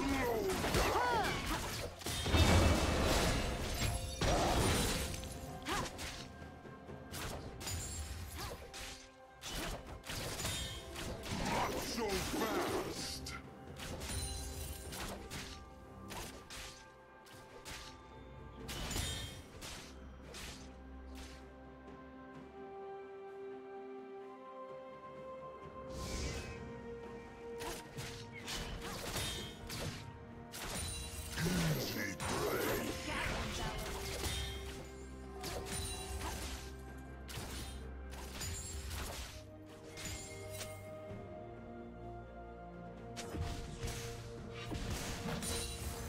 Huh.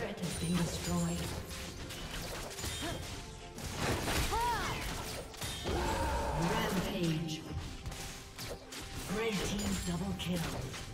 Been destroyed. Rampage. Red team double kill.